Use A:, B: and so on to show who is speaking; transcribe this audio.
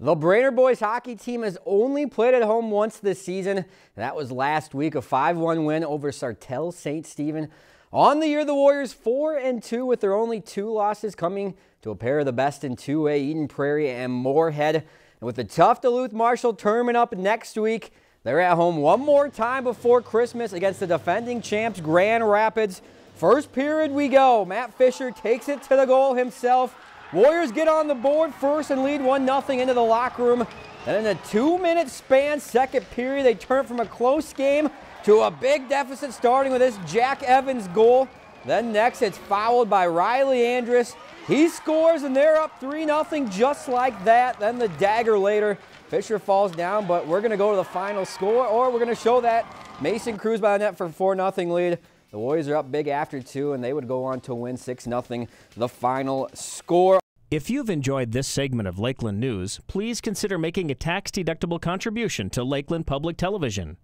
A: The Brainerd boys hockey team has only played at home once this season. That was last week, a 5-1 win over Sartell St. Stephen. On the year, the Warriors 4-2 with their only two losses coming to a pair of the best in 2A, Eden Prairie and Moorhead. And with the tough Duluth Marshall tournament up next week, they're at home one more time before Christmas against the defending champs Grand Rapids. First period we go. Matt Fisher takes it to the goal himself. Warriors get on the board first and lead 1-0 into the locker room. And in a two-minute span, second period, they turn from a close game to a big deficit starting with this Jack Evans goal. Then next, it's fouled by Riley Andrus. He scores, and they're up 3-0 just like that. Then the dagger later. Fisher falls down, but we're going to go to the final score, or we're going to show that Mason Cruz by the net for 4-0 lead. The Warriors are up big after two, and they would go on to win 6-0 the final score.
B: If you've enjoyed this segment of Lakeland News, please consider making a tax-deductible contribution to Lakeland Public Television.